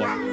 one.